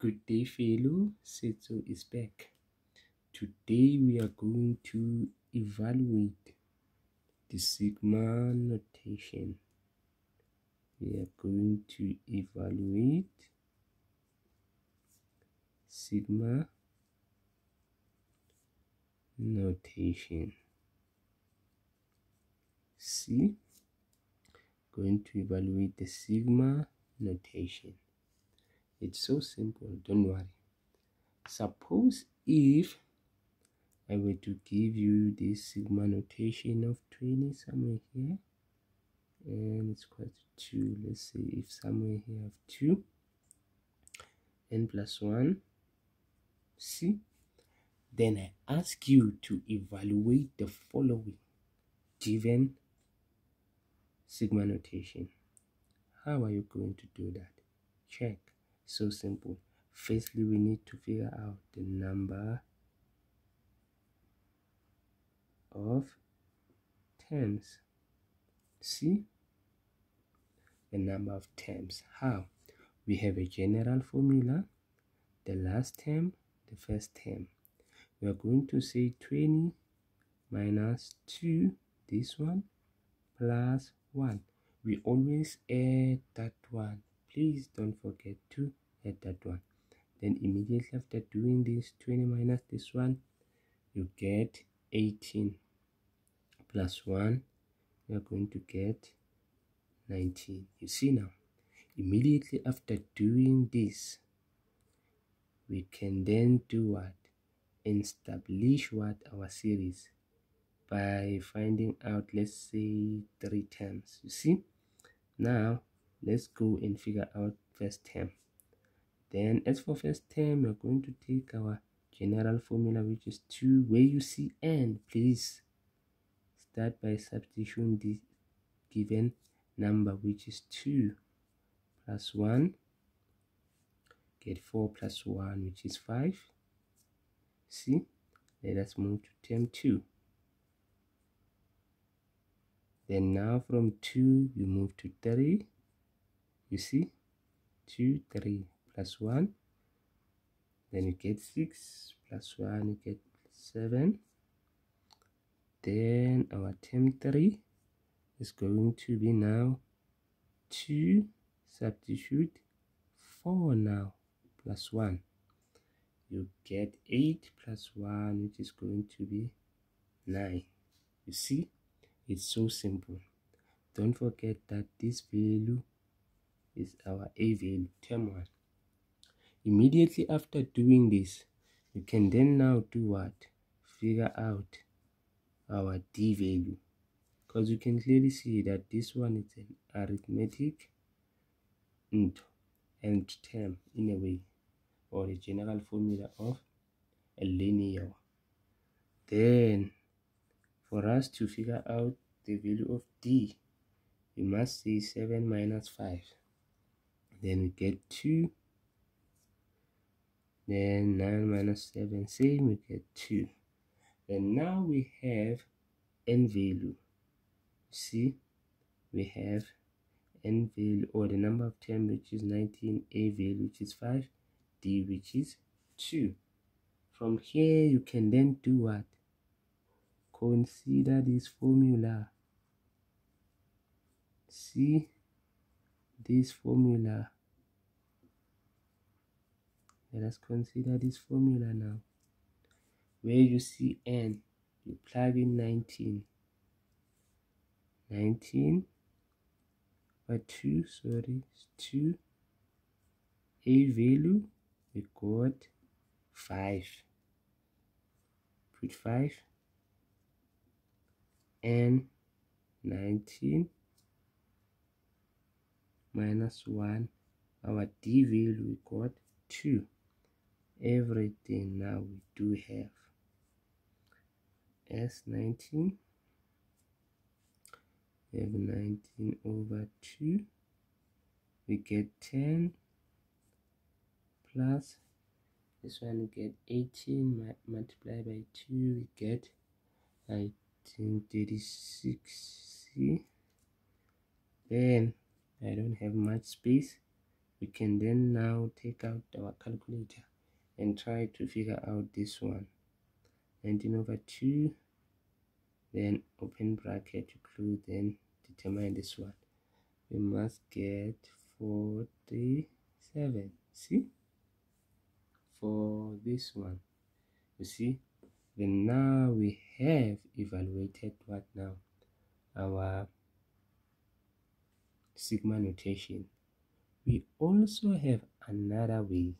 Good day fellow, Seto is back. Today we are going to evaluate the sigma notation. We are going to evaluate sigma notation. See, going to evaluate the sigma notation. It's so simple, don't worry. Suppose if I were to give you this sigma notation of 20 somewhere here, and it's quite 2. Let's say if somewhere here have 2, n plus 1, see? Then I ask you to evaluate the following given sigma notation. How are you going to do that? Check so simple. Firstly we need to figure out the number of terms. See? The number of terms. How? We have a general formula the last term the first term. We are going to say 20 minus 2 this one plus 1 we always add that one. Please don't forget to add that one. Then immediately after doing this 20 minus this one you get 18 plus 1 you are going to get 19 you see now immediately after doing this we can then do what? Establish what? Our series by finding out let's say three terms. You see? Now let's go and figure out first term then as for first term we're going to take our general formula which is 2 where you see n please start by substituting the given number which is 2 plus 1 get 4 plus 1 which is 5 see let us move to term 2 then now from 2 you move to 3 you see 2 3 plus 1 then you get 6 plus 1 you get 7 then our term 3 is going to be now 2 substitute 4 now plus 1 you get 8 plus 1 which is going to be 9 you see it's so simple. Don't forget that this value is our a value term 1 immediately after doing this you can then now do what? Figure out our d value because you can clearly see that this one is an arithmetic and and term in a way or the general formula of a linear then for us to figure out the value of d we must say 7 minus 5 then we get 2 then 9 minus 7 same we get 2 and now we have n value. See we have n value or the number of terms which is 19 a value which is 5 d which is 2 from here you can then do what? Consider this formula. See this formula let us consider this formula now. Where you see n you plug in 19 19 by 2 sorry 2 a value we got 5 put 5 and 19 minus 1 our d value we got 2 everything now we do have. S19 we have 19 over 2 we get 10 plus this one we get 18 multiplied by 2 we get I think 36 see? Then I don't have much space. We can then now take out our calculator and try to figure out this one. 19 over 2 then open bracket to close then determine this one. We must get 47 see? For this one. You see then now we have evaluated what now? Our sigma notation. We also have another way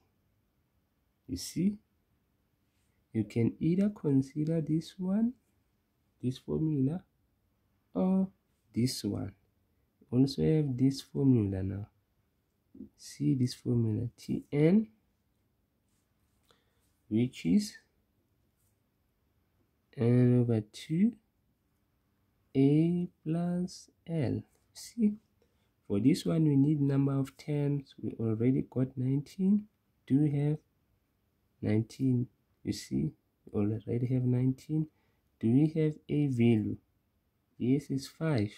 you see you can either consider this one this formula or this one. Also have this formula now. See this formula tn which is n over 2 a plus l. See for this one we need number of terms we already got 19 do we have 19 you see? Already have 19 do we have a value? Yes it's 5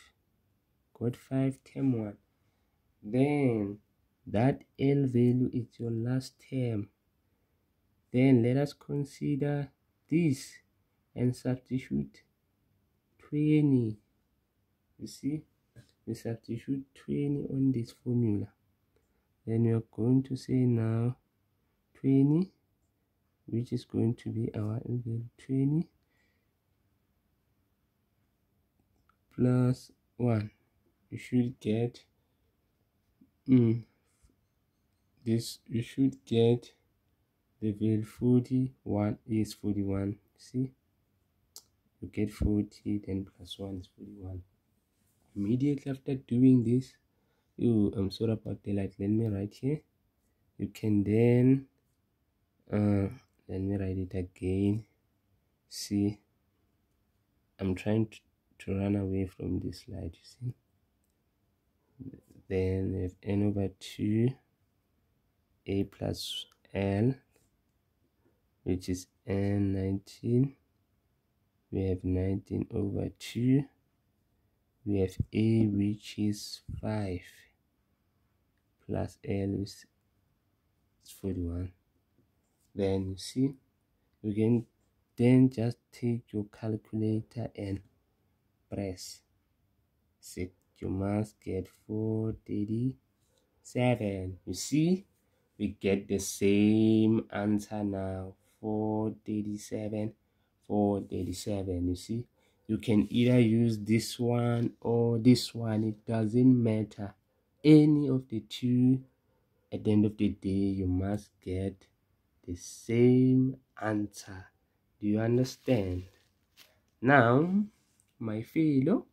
got 5 term 1 then that l value is your last term. Then let us consider this and substitute 20 you see? We substitute 20 on this formula. Then we are going to say now 20 which is going to be our value 20 plus 1 you should get mm, this you should get the value 41 is 41 see? You get 40 then plus 1 is 41 immediately after doing this you i'm sorry about the light let me write here. You can then uh let me write it again. See i'm trying to, to run away from this slide you see. Then we have n over 2 a plus l which is n19 we have 19 over 2 we have a which is 5 plus l is 41 then you see you can then just take your calculator and press six you must get 437 you see we get the same answer now. 437 437 you see you can either use this one or this one. It doesn't matter. Any of the two at the end of the day you must get the same answer. Do you understand? Now my fellow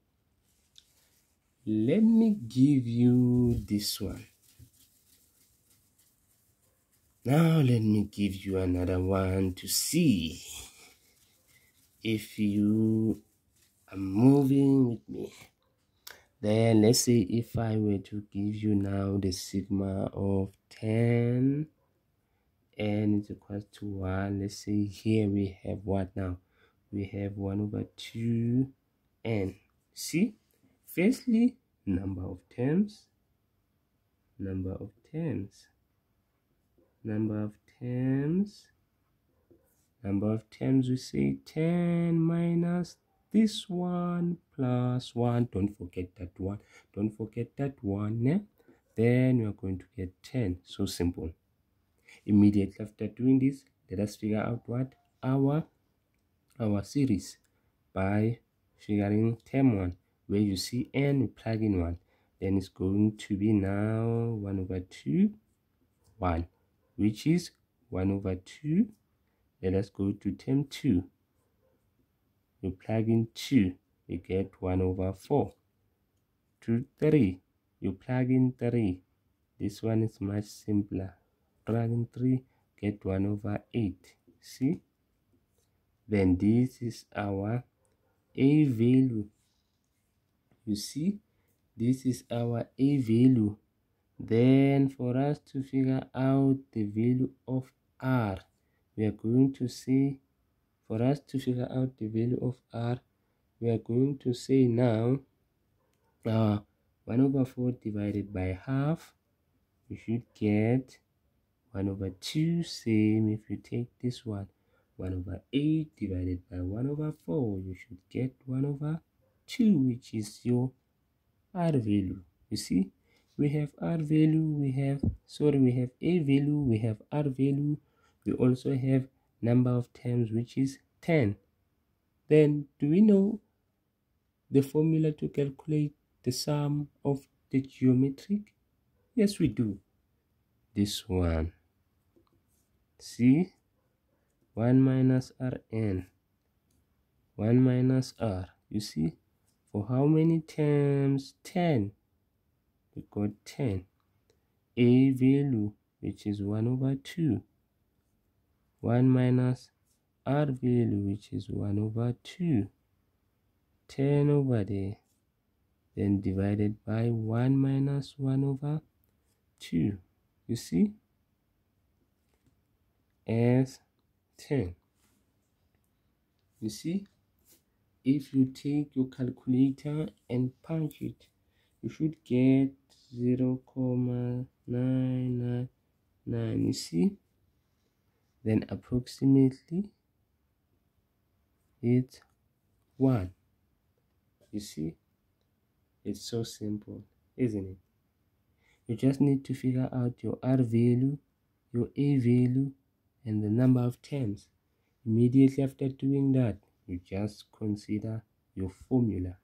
let me give you this one. Now let me give you another one to see if you are moving with me. Then let's say if I were to give you now the sigma of 10 n is equal to 1 let's say here we have what now? We have 1 over 2 n. See? Firstly number of terms. Number of terms. Number of terms. Number of terms we say 10 minus this one plus 1 don't forget that one. Don't forget that one eh? then we are going to get 10 so simple immediately after doing this let us figure out what our our series by figuring term 1 where you see n plug in 1 then it's going to be now 1 over 2 1 which is 1 over 2 let us go to term 2 you plug in 2 you get 1 over 4 2 3 you plug in 3 this one is much simpler in 3 get 1 over 8 see? Then this is our a value. You see? This is our a value. Then for us to figure out the value of r we are going to say for us to figure out the value of r we are going to say now uh, 1 over 4 divided by half we should get 1 over 2 same. If you take this one 1 over 8 divided by 1 over 4 you should get 1 over 2 which is your r value. You see we have r value we have sorry we have a value we have r value. We also have number of terms which is 10 then do we know the formula to calculate the sum of the geometric? Yes we do. This one see 1 minus rn 1 minus r. You see for how many terms 10 we got 10 a value which is 1 over 2 1 minus r value which is 1 over 2 10 over there then divided by 1 minus 1 over 2 you see as 10 you see if you take your calculator and punch it you should get 0 0.999 you see then approximately it's 1 you see it's so simple isn't it? You just need to figure out your r value your a value and the number of terms. Immediately after doing that you just consider your formula.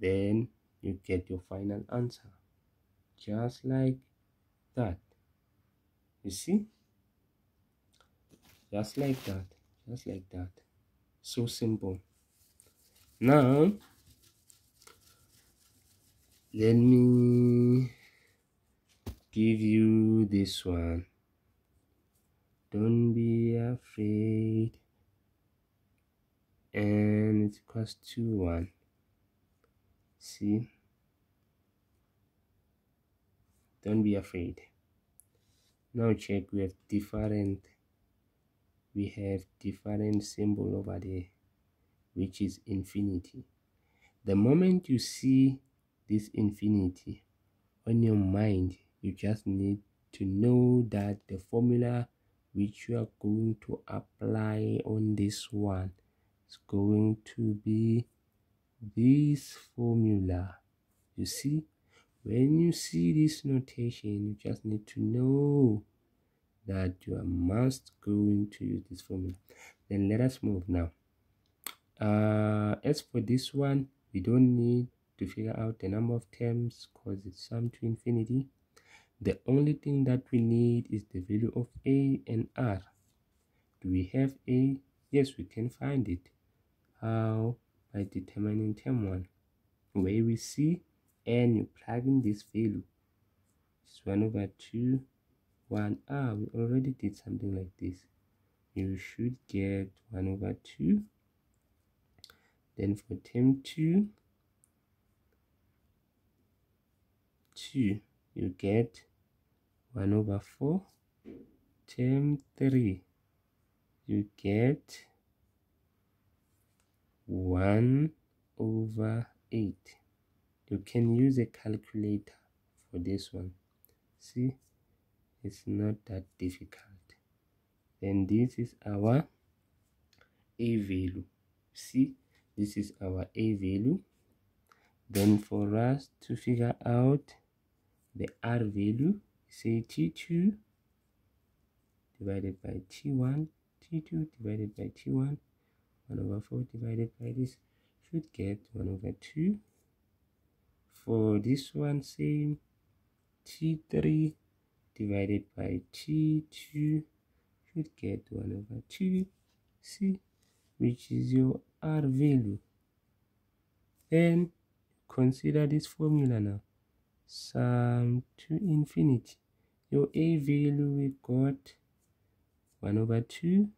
Then you get your final answer. Just like that. You see? Just like that. Just like that. So simple. Now let me give you this one don't be afraid. And it equals to 1 see? Don't be afraid. Now check we have different we have different symbol over there which is infinity. The moment you see this infinity on your mind you just need to know that the formula which you are going to apply on this one is going to be this formula. You see when you see this notation you just need to know that you are must going to use this formula. Then let us move now. Uh, as for this one we don't need to figure out the number of terms because it's sum to infinity the only thing that we need is the value of a and r. Do we have a? Yes we can find it. How? By determining term 1 where we see and you plug in this value. It's 1 over 2 1 ah we already did something like this. You should get 1 over 2 then for term 2 2 you get 1 over 4 term 3 you get 1 over 8 you can use a calculator for this one. See it's not that difficult. Then this is our a value. See this is our a value. Then for us to figure out the r value say t2 divided by t1 t2 divided by t1 1 over 4 divided by this should get 1 over 2 for this one same t3 divided by t2 should get 1 over 2 c which is your r value. Then consider this formula now sum to infinity. Your a value we got 1 over 2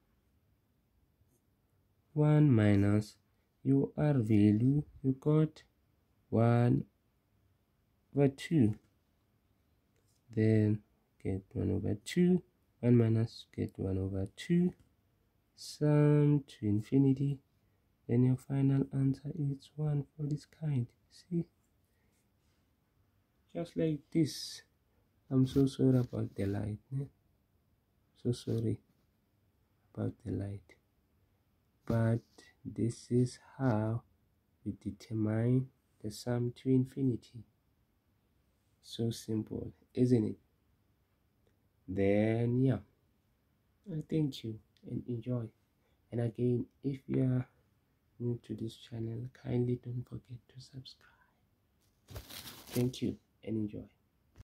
1 minus. Your r value you got 1 over 2 then get 1 over 2 1 minus get 1 over 2 sum to infinity. Then your final answer is 1 for this kind. See just like this I'm so sorry about the light. Eh? So sorry about the light. But this is how we determine the sum to infinity. So simple, isn't it? Then, yeah, I thank you and enjoy. And again, if you are new to this channel, kindly don't forget to subscribe. Thank you and enjoy.